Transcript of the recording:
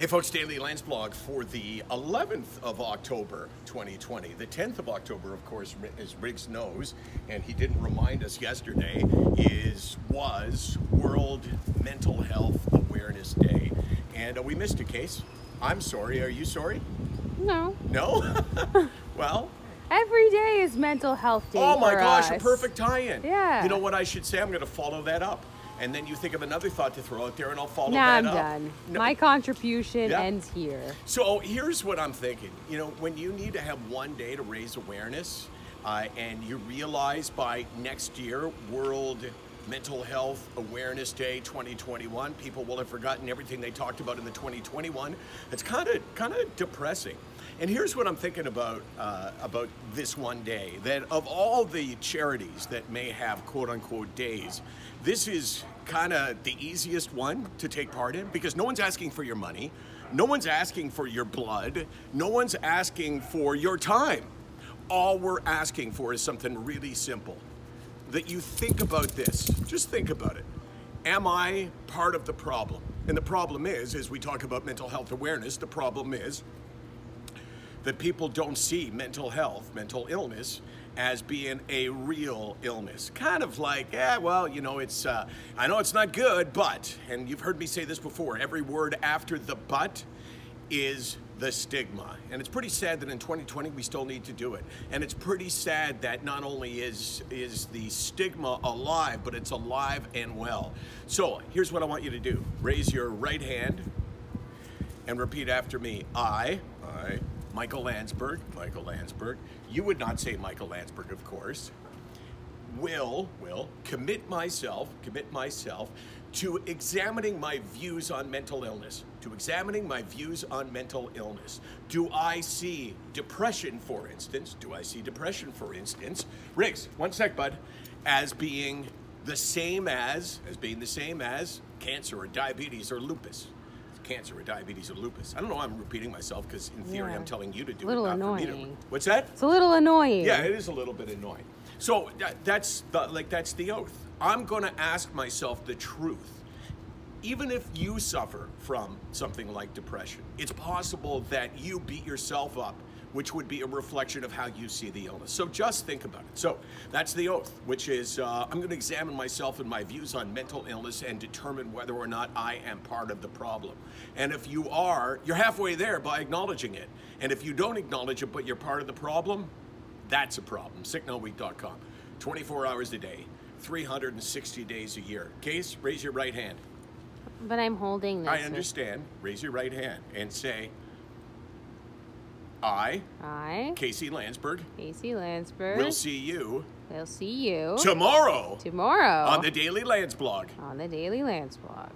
Hey folks, Daily Lands blog for the 11th of October 2020. The 10th of October, of course, as Riggs knows, and he didn't remind us yesterday, is was World Mental Health Awareness Day. And uh, we missed a case. I'm sorry. Are you sorry? No. No? well, Every day is mental health day. Oh my gosh, us. a perfect tie-in. Yeah. You know what I should say? I'm going to follow that up. And then you think of another thought to throw out there and I'll follow Nah, that I'm up. done. No. My contribution Yeah. ends here. So here's what I'm thinking. You know, when you need to have one day to raise awareness, uh, and you realize by next year, World Mental Health Awareness Day 2021, people will have forgotten everything they talked about in the 2021. It's kind of kind of depressing. And here's what I'm thinking about uh, about this one day. That of all the charities that may have quote unquote days, this is kind of the easiest one to take part in because no one's asking for your money, no one's asking for your blood, no one's asking for your time. All we're asking for is something really simple that you think about this. Just think about it. Am I part of the problem? And the problem is, as we talk about mental health awareness, the problem is that people don't see mental health, mental illness, as being a real illness. Kind of like, yeah, well, you know, it's, uh, I know it's not good, but, and you've heard me say this before, every word after the but is the stigma. And it's pretty sad that in 2020 we still need to do it. And it's pretty sad that not only is is the stigma alive, but it's alive and well. So here's what I want you to do. Raise your right hand and repeat after me. I, I, Michael Landsberg, Michael Landsberg. You would not say Michael Landsberg, of course. Will, will commit myself, commit myself to examining my views on mental illness. To examining my views on mental illness. Do I see depression, for instance? Do I see depression, for instance? Riggs, one sec, bud. As being the same as, as being the same as cancer or diabetes or lupus cancer or diabetes or lupus. I don't know why I'm repeating myself because in theory Yeah. I'm telling you to do Little it, not for me annoying. to. What's that? It's a little annoying. Yeah, it is a little bit annoying. So that, that's the, like that's the oath. I'm going to ask myself the truth. Even if you suffer from something like depression, it's possible that you beat yourself up, which would be a reflection of how you see the illness. So just think about it. So that's the oath, which is uh, I'm going to examine myself and my views on mental illness and determine whether or not I am part of the problem. And if you are, you're halfway there by acknowledging it. And if you don't acknowledge it, but you're part of the problem, that's a problem. SickNotWeak.com. 24 hours a day, 360 days a year. Case, raise your right hand. But I'm holding this. I understand. Raise your right hand and say, I, I, Casey Landsberg, Casey Landsberg, will see you We'll see you tomorrow tomorrow on the Daily Lands blog. on the Daily Lands blog.